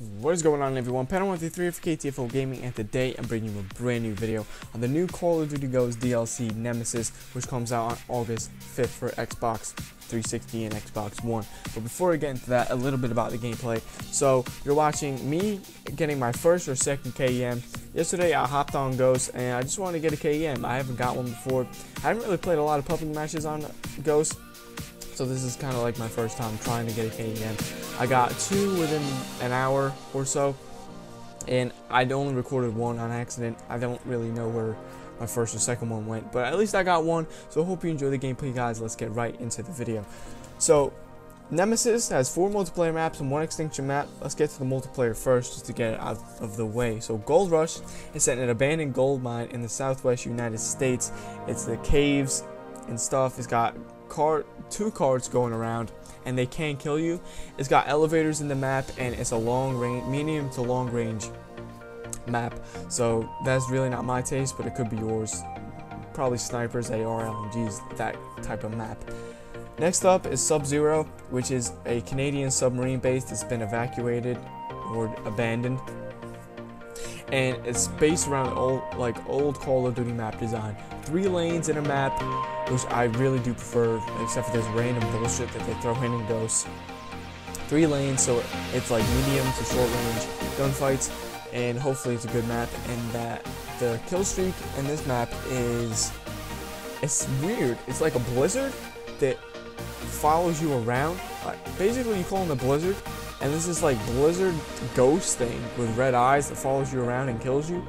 What is going on everyone? Penno133 for KTFO Gaming and today I'm bringing you a brand new video on the new Call of Duty Ghosts DLC Nemesis which comes out on August 5th for Xbox 360 and Xbox One. But before I get into that, a little bit about the gameplay. So you're watching me getting my first or second KEM. Yesterday I hopped on Ghost and I just wanted to get a KEM. I haven't got one before. I haven't really played a lot of public matches on Ghost so this is kind of like my first time trying to get a KEM. I got two within an hour or so, and I'd only recorded one on accident. I don't really know where my first or second one went, but at least I got one, so I hope you enjoy the gameplay, guys. Let's get right into the video. So, Nemesis has four multiplayer maps and one extinction map. Let's get to the multiplayer first just to get it out of the way. So Gold Rush is set in an abandoned gold mine in the southwest United States. It's the caves and stuff. It's got card, two cards going around, and they can kill you. It's got elevators in the map, and it's a long range, medium to long range map. So that's really not my taste, but it could be yours. Probably snipers, AR, LMGs, that type of map. Next up is Sub-Zero, which is a Canadian submarine base that's been evacuated or abandoned and it's based around old like old Call of Duty map design. Three lanes in a map, which I really do prefer, except for this random bullshit that they throw in and Ghosts. Three lanes, so it's like medium to short range gunfights, and hopefully it's a good map. And that the kill streak in this map is it's weird. It's like a blizzard that follows you around. Basically, you call him a blizzard, and this is like blizzard ghost thing with red eyes that follows you around and kills you.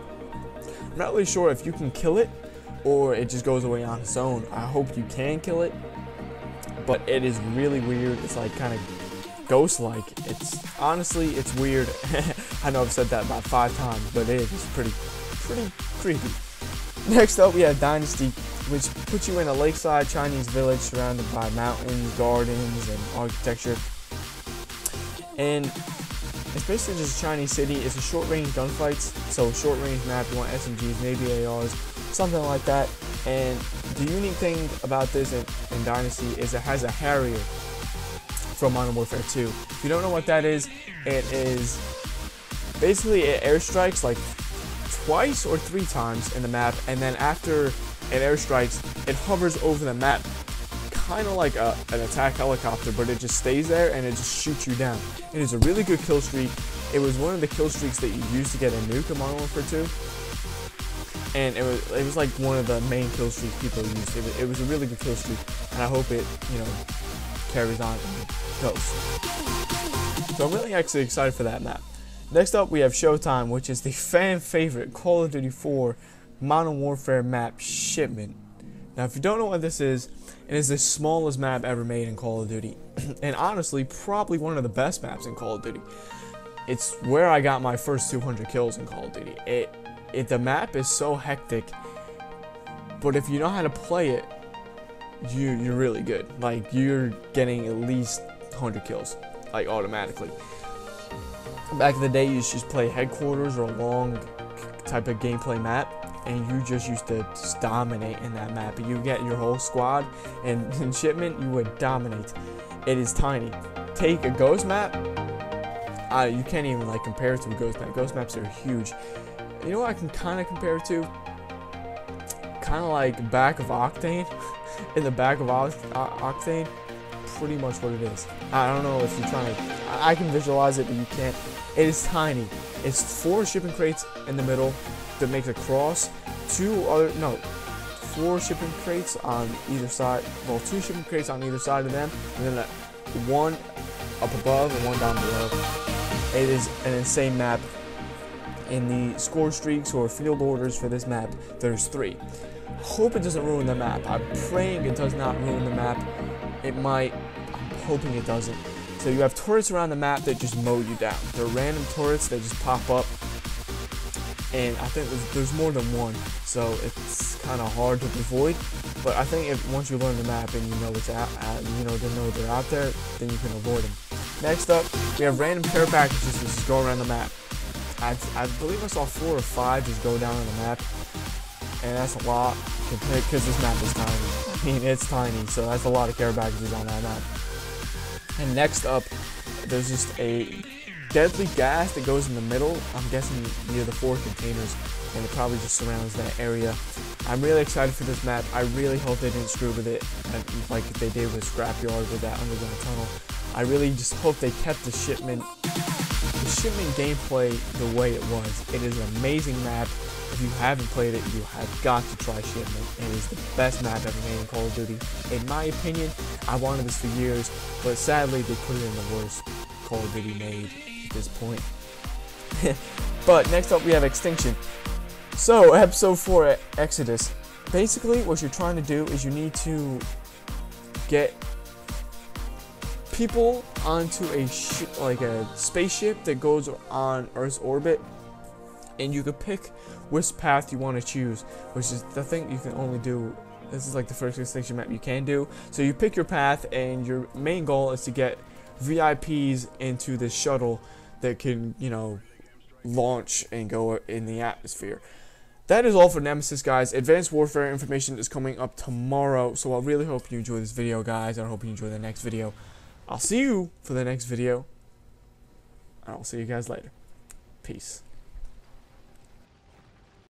I'm not really sure if you can kill it or it just goes away on its own. I hope you can kill it, but it is really weird. It's like kind of ghost-like. It's honestly, it's weird. I know I've said that about five times, but it is pretty, pretty creepy. Next up, we have Dynasty, which puts you in a lakeside Chinese village surrounded by mountains, gardens, and architecture and it's basically just a Chinese city. It's a short-range gunfights, so short-range map. You want SMGs, maybe ARs, something like that. And the unique thing about this in, in Dynasty is it has a Harrier from Modern Warfare 2. If you don't know what that is, it is basically it airstrikes like twice or three times in the map, and then after it airstrikes, it hovers over the map kind of like a, an attack helicopter, but it just stays there and it just shoots you down. It is a really good kill streak. It was one of the kill streaks that you used to get a nuke in Modern Warfare 2. And it was, it was like one of the main kill streaks people used. It was, it was a really good kill streak, and I hope it, you know, carries on and goes. So I'm really actually excited for that map. Next up, we have Showtime, which is the fan favorite Call of Duty 4 Modern Warfare map shipment. Now, if you don't know what this is, it is the smallest map ever made in Call of Duty. and honestly, probably one of the best maps in Call of Duty. It's where I got my first 200 kills in Call of Duty. It, it the map is so hectic, but if you know how to play it, you you're really good. Like you're getting at least 100 kills, like automatically. Back in the day, you just play headquarters or long type of gameplay map, and you just used to just dominate in that map. You get your whole squad, and in shipment, you would dominate. It is tiny. Take a ghost map. Uh, you can't even like compare it to a ghost map. Ghost maps are huge. You know what I can kind of compare it to? Kind of like back of Octane. in the back of Octane, pretty much what it is. I don't know if you're trying to. I can visualize it, but you can't. It is tiny. It's four shipping crates in the middle that makes a cross. Two other, no, four shipping crates on either side. Well, two shipping crates on either side of them, and then one up above and one down below. It is an insane map. In the score streaks or field orders for this map, there's three. Hope it doesn't ruin the map. I'm praying it does not ruin the map. It might. I'm hoping it doesn't. So you have turrets around the map that just mow you down. They're random turrets that just pop up and I think there's, there's more than one, so it's kind of hard to avoid. But I think if once you learn the map and you know it's out, uh, you know they know they're out there, then you can avoid them. Next up, we have random care packages that just go around the map. I, I believe I saw four or five just go down on the map, and that's a lot because this map is tiny. I mean, it's tiny, so that's a lot of care packages on that map. And next up, there's just a deadly gas that goes in the middle. I'm guessing near the four containers, and it probably just surrounds that area. I'm really excited for this map. I really hope they didn't screw with it, like they did with Scrapyard with that underground tunnel. I really just hope they kept the shipment, the shipment gameplay the way it was. It is an amazing map. If you haven't played it, you have got to try Shipment. It is the best map ever made in Call of Duty. In my opinion, I wanted this for years, but sadly they put it in the worst Call of Duty made at this point. but next up we have Extinction. So, episode 4 Exodus. Basically, what you're trying to do is you need to get people onto a ship, like a spaceship that goes on Earth's orbit, and you could pick which path you want to choose, which is the thing you can only do. This is like the first extinction map you can do. So you pick your path, and your main goal is to get VIPs into this shuttle that can, you know, launch and go in the atmosphere. That is all for Nemesis, guys. Advanced Warfare information is coming up tomorrow, so I really hope you enjoy this video, guys. I hope you enjoy the next video. I'll see you for the next video, and I'll see you guys later. Peace.